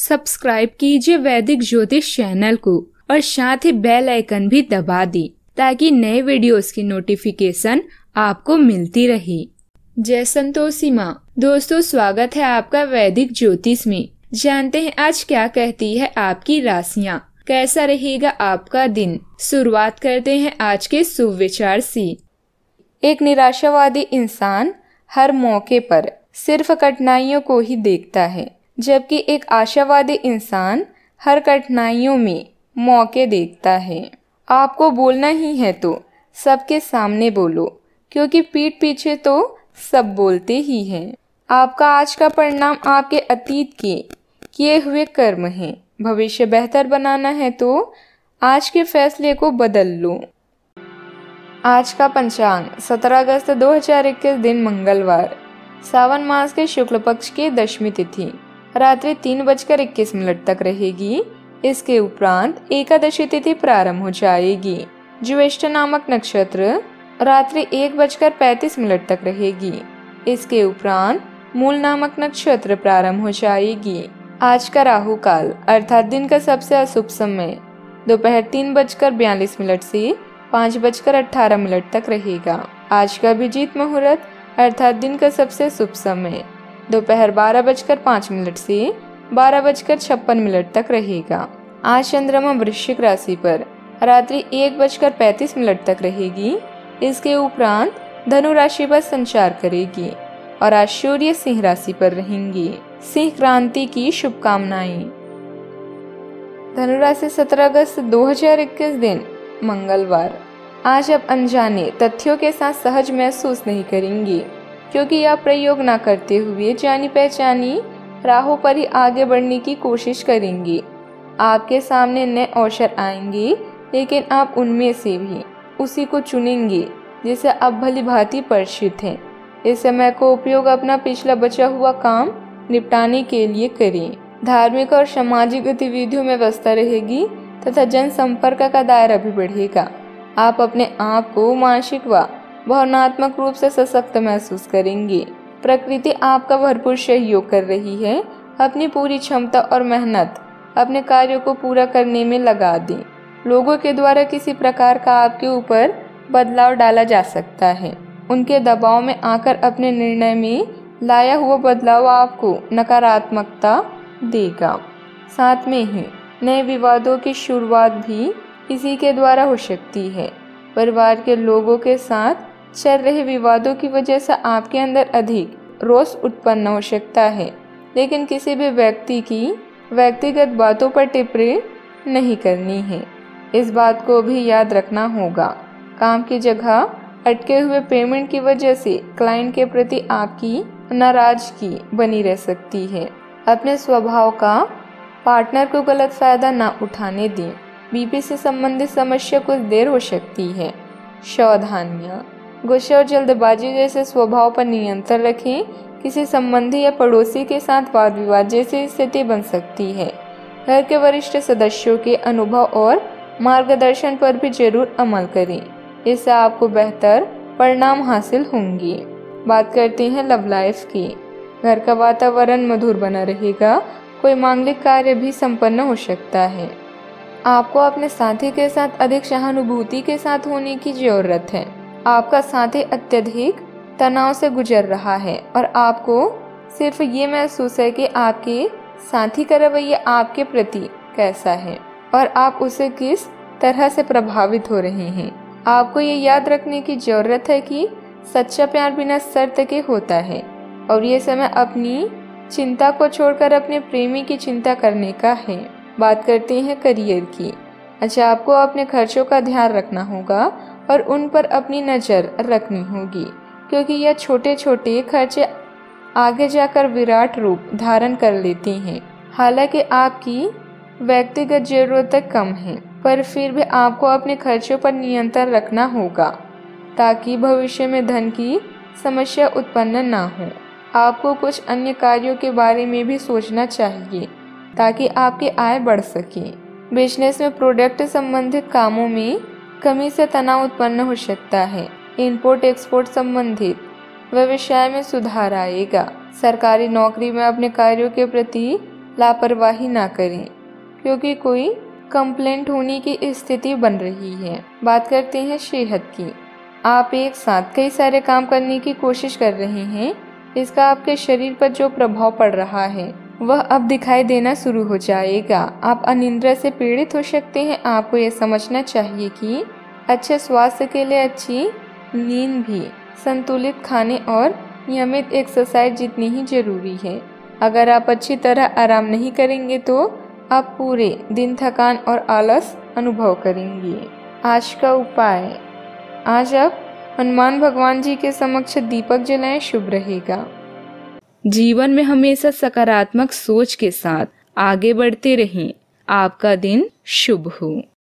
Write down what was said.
Subscribe कीजिए वैदिक ज्योतिष चैनल को और साथ ही बेल आइकन भी दबा दी ताकि नए वीडियोस की नोटिफिकेशन आपको मिलती रहे। जय संतोषी माँ। दोस्तों, स्वागत है आपका वैदिक ज्योतिष में। जानते हैं आज क्या कहती है आपकी राशियाँ। कैसा रहेगा आपका दिन? शुरुआत करते हैं आज के सुविचार से। एक निराशावादी इंसान हर मौके पर सिर्फ़ कठिनाइयों को ही देखता है। जबकि एक आशावादी इंसान हर कठिनाइयों में मौके देखता है। आपको बोलना ही है तो सबके सामने बोलो, क्योंकि पीठ पीछे तो सब बोलते ही हैं। आपका आज का परिणाम आपके अतीत के किए हुए कर्म हैं। भविष्य बेहतर बनाना है तो आज के फैसले को बदल लो। आज का पंचांग 17 अगस्त 2021 दिन मंगलवार, सावन मास के शुक्ल पक्ष की दशमी तिथि। रात्रि तीन बजकर इक्कीस मिनट तक रहेगी। इसके उपरांत एकादशी तिथि प्रारंभ हो जाएगी। ज्येष्ठ नामक नक्षत्र रात्रि एक बजकर पैतीस मिनट तक रहेगी। इसके उपरांत मूल नामक नक्षत्र प्रारंभ हो जाएगी। आज का राहु काल, अर्थात दिन का सबसे अशुभ समय। दोपहर तीन बजकर बयालीस मिनट से पाँच बजकर अठारह मिनट तक रहेगा। आज का अभिजीत मुहूर्त, अर्थात दिन का सबसे शुभ समय। दोपहर बारह बजकर पाँच मिनट से बारह बजकर छप्पन मिनट तक रहेगा। आज चंद्रमा वृश्चिक राशि पर रात्रि एक बजकर पैतीस मिनट तक रहेगी। इसके उपरांत धनु राशि पर संचार करेगी और आज सूर्य सिंह राशि पर रहेंगी। सिंह क्रांति की शुभकामनाएँ। धनुराशि सत्रह अगस्त 2021 दिन, मंगलवार। आज आप अनजाने तथ्यों के साथ सहज महसूस नहीं करेंगे। क्योंकि यह प्रयोग न करते हुए जानी पहचानी राहों पर ही आगे बढ़ने की कोशिश करेंगे। आपके सामने नए अवसर आएँगे, लेकिन आप उनमें से भी उसी को चुनेंगे, जिसे आप भली भांति परिचित हैं। इस समय को उपयोग अपना पिछला बचा हुआ काम निपटाने के लिए करें। धार्मिक और सामाजिक गतिविधियों में व्यवस्था रहेगी तथा जनसंपर्क का दायरा भी बढ़ेगा। आप अपने आप को मानसिक व भावनात्मक रूप से सशक्त महसूस करेंगे। प्रकृति आपका भरपूर सहयोग कर रही है। अपनी पूरी क्षमता और मेहनत अपने कार्यों को पूरा करने में लगा दें। लोगों के द्वारा किसी प्रकार का आपके ऊपर बदलाव डाला जा सकता है। उनके दबाव में आकर अपने निर्णय में लाया हुआ बदलाव आपको नकारात्मकता देगा। साथ में ही नए विवादों की शुरुआत भी इसी के द्वारा हो सकती है। परिवार के लोगों के साथ चल रहे विवादों की वजह से आपके अंदर अधिक रोष उत्पन्न हो सकता है, लेकिन किसी भी व्यक्ति की व्यक्तिगत बातों पर टिप्पणी नहीं करनी है। इस बात को भी याद रखना होगा। काम की जगह अटके हुए पेमेंट की वजह से क्लाइंट के प्रति आपकी नाराज़गी बनी रह सकती है। अपने स्वभाव का पार्टनर को गलत फ़ायदा न उठाने दें। बीपी से संबंधित समस्या कुछ देर हो सकती है। सावधानियाँ। गुस्से और जल्दबाजी जैसे स्वभाव पर नियंत्रण रखें। किसी संबंधी या पड़ोसी के साथ वाद विवाद जैसी स्थिति बन सकती है। घर के वरिष्ठ सदस्यों के अनुभव और मार्गदर्शन पर भी ज़रूर अमल करें। इससे आपको बेहतर परिणाम हासिल होंगे। बात करते हैं लव लाइफ की। घर का वातावरण मधुर बना रहेगा। कोई मांगलिक कार्य भी संपन्न हो सकता है। आपको अपने साथी के साथ अधिक सहानुभूति के साथ होने की ज़रूरत है। आपका साथी अत्यधिक तनाव से गुजर रहा है और आपको सिर्फ़ ये महसूस है कि आपके साथी का रवैया आपके प्रति कैसा है और आप उसे किस तरह से प्रभावित हो रहे हैं। आपको ये याद रखने की ज़रूरत है कि सच्चा प्यार बिना शर्त के होता है और ये समय अपनी चिंता को छोड़कर अपने प्रेमी की चिंता करने का है। बात करते हैं करियर की। अच्छा आपको अपने खर्चों का ध्यान रखना होगा और उन पर अपनी नज़र रखनी होगी, क्योंकि यह छोटे छोटे खर्चे आगे जाकर विराट रूप धारण कर लेते हैं। हालाँकि आपकी व्यक्तिगत जरूरतें कम हैं, पर फिर भी आपको अपने खर्चों पर नियंत्रण रखना होगा, ताकि भविष्य में धन की समस्या उत्पन्न ना हो। आपको कुछ अन्य कार्यों के बारे में भी सोचना चाहिए, ताकि आपकी आय बढ़ सके। बिज़नेस में प्रोडक्ट संबंधित कामों में कमी से तनाव उत्पन्न हो सकता है। इम्पोर्ट एक्सपोर्ट संबंधित व्यवसाय में सुधार आएगा। सरकारी नौकरी में अपने कार्यों के प्रति लापरवाही ना करें, क्योंकि कोई कंप्लेंट होने की स्थिति बन रही है। बात करते हैं सेहत की। आप एक साथ कई सारे काम करने की कोशिश कर रहे हैं। इसका आपके शरीर पर जो प्रभाव पड़ रहा है वह अब दिखाई देना शुरू हो जाएगा। आप अनिंद्रा से पीड़ित हो सकते हैं। आपको यह समझना चाहिए कि अच्छे स्वास्थ्य के लिए अच्छी नींद भी, संतुलित खाने और नियमित एक्सरसाइज जितनी ही ज़रूरी है। अगर आप अच्छी तरह आराम नहीं करेंगे तो आप पूरे दिन थकान और आलस अनुभव करेंगे। आज का उपाय। आज आप हनुमान भगवान जी के समक्ष दीपक जलाएँ, शुभ रहेगा। जीवन में हमेशा सकारात्मक सोच के साथ आगे बढ़ते रहें। आपका दिन शुभ हो।